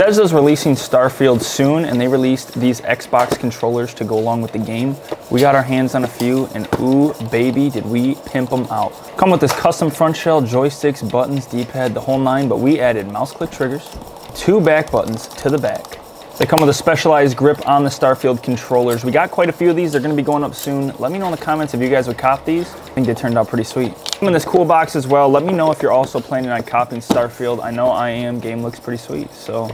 Bethesda's releasing Starfield soon, and they released these Xbox controllers to go along with the game. We got our hands on a few, and ooh, baby, did we pimp them out. Come with this custom front shell, joysticks, buttons, D-pad, the whole nine, but we added mouse click triggers, two back buttons to the back. They come with a specialized grip on the Starfield controllers. We got quite a few of these. They're gonna be going up soon. Let me know in the comments if you guys would cop these. I think they turned out pretty sweet. Come in this cool box as well. Let me know if you're also planning on copying Starfield. I know I am. Game looks pretty sweet. So